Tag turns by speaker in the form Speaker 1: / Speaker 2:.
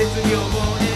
Speaker 1: It's a new.